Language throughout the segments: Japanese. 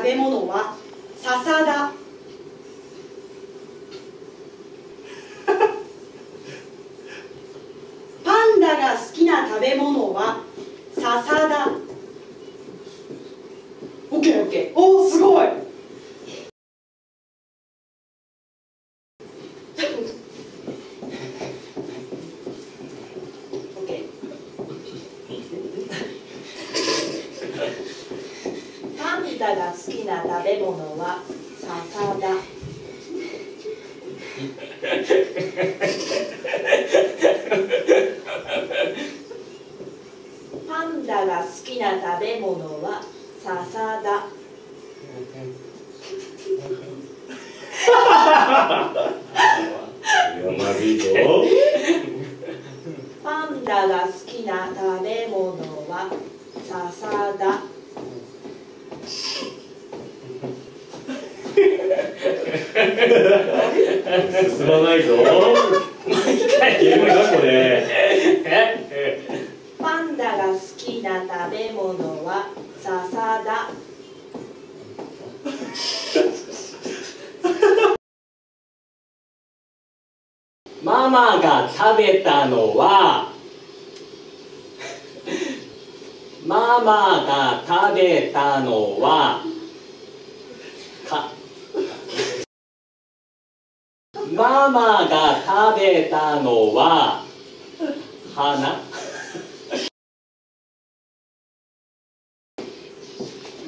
食べ物は笹だパンダが好きな食べ物は笹だオッケーオッケーおおすごいオッケーパンダが好きな食べ物は笹だパンダが好きな食べ物は笹だパンダが好きな食べ物は笹だ進まないぞ。ゲームだこれ。パンダが好きな食べ物は笹だママが食べたのはママが食べたのはかママが食べたのは花？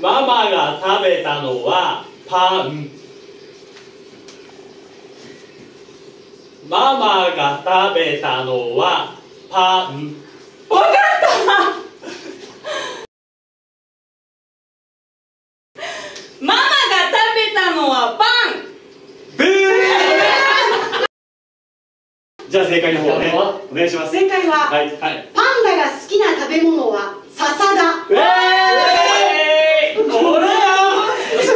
ママが食べたのはパン。ママが食べたのはパン。わかったが食べたのはパンブーじゃあ正解の方ね。お願いします。正解は、はい。はいパンダが好きな食べ物は笹だえー、これ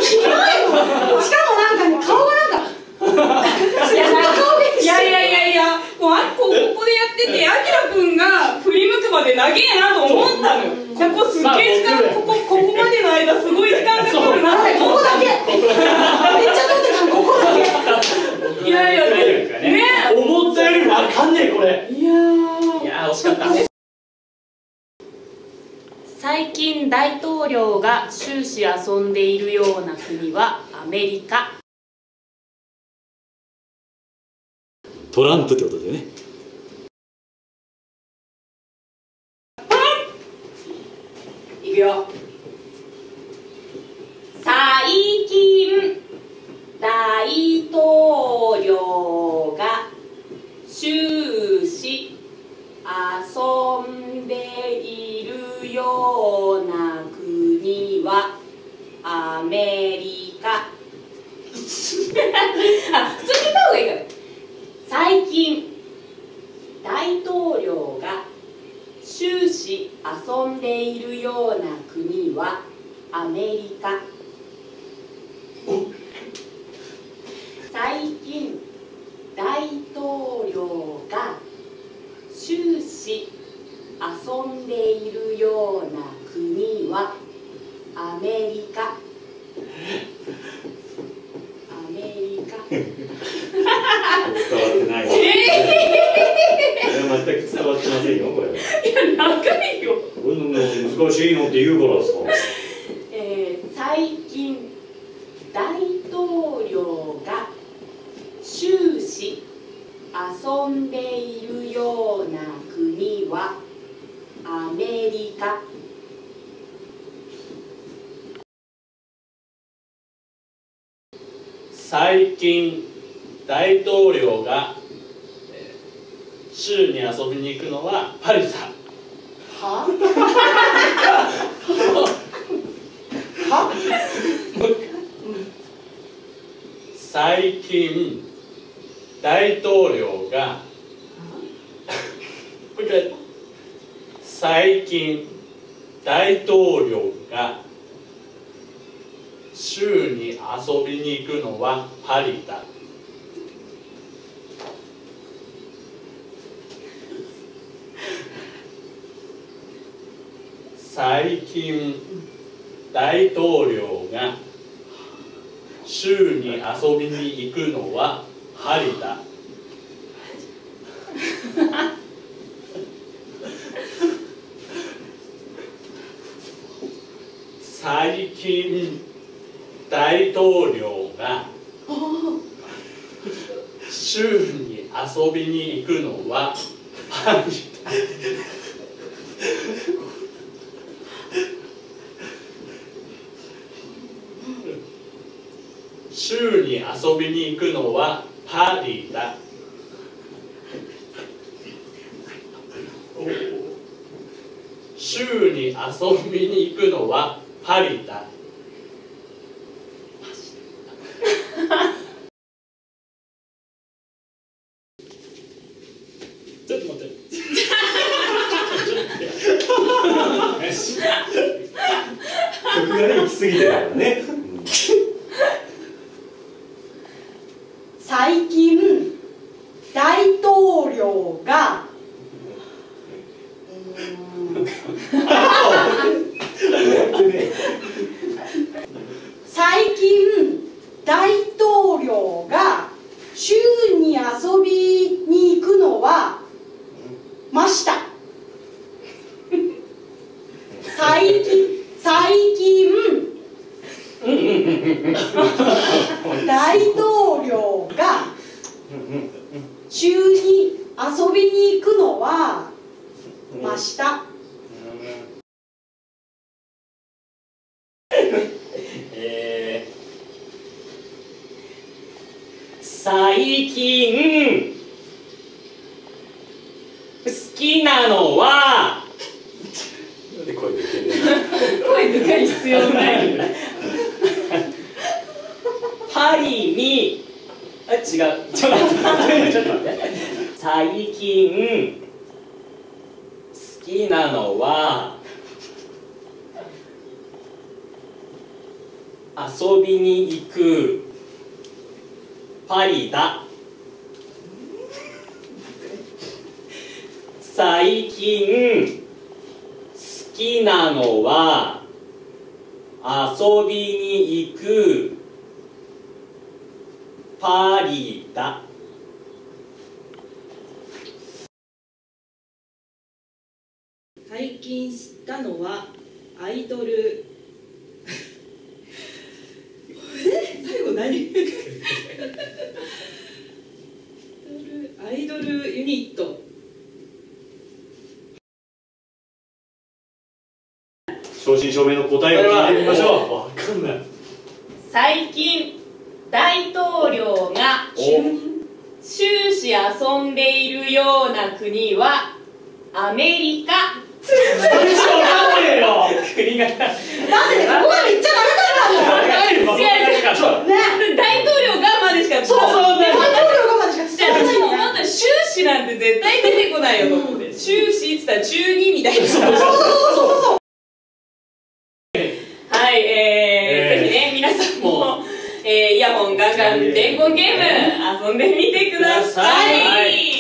ひどいのしかもなんかね顔がなんかいやいやいやいやいやもうあこここでやっててあきらくんが振り向くまで長えなと思ったのこうすっげえ時間ここここまでの間すごい時間がかかるなってここだけめっちゃ撮ってたのここだけいやいやねね思ったよりわかんねえこれいやーいやー惜しかった最近大統領が終始遊んでいるような国はアメリカ。トランプってことでね。いくよ。最近大統領が終始遊んでいるような国はアメリカ。あ普通に言った方がいいから。最近大統領が終始遊んでいるような国はアメリカ。最近大統領が終始遊んでいるような国はアメリカアメリカ伝わってないわこれは全く伝わってませんよこれいや長いよ。の難しいのって言うからさ。えー最近大統領が終始遊んでいるような国はアメリカ。最近大統領が、えー州に遊びに行くのはパリだは？最近大統領が最近大統領が州に遊びに行くのはパリだ。最近大統領が週に遊びに行くのは針だ。最近大統領が週に遊びに行くのは針だ。週に遊びに行くのはパリだ。週に遊びに行くのはパリだちょっと待ってよし曲がね行き過ぎてるからね、うん最近大統領がうーん最近大統領が週に遊びに行くのはました最近最近大統領が週に遊びに行くのはましたえー最近。好きなのは。なんで声出てんね声でかい必要ない。パリに。あ違う。ちょっと待って。ちょっと待って。最近好きなのは。遊びに行くパリだ最近好きなのは遊びに行くパリだ。最近知ったのはアイドルえ最後何？アイドルユニット。正真正銘の答えを聞いてみましょわかんない。最近大統領が終始遊んでいるような国はアメリカ。国が。なんでねここまで行っちゃダメなんだ違う違うもんね。大統領がまでしかそうそう大大統領がまでしか私も思ったら終始なんて絶対出てこないよと思って終始って言ったら中二みたいな。はいえーぜひね皆さんもえーイヤホンガンガン伝言ゲーム遊んでみてください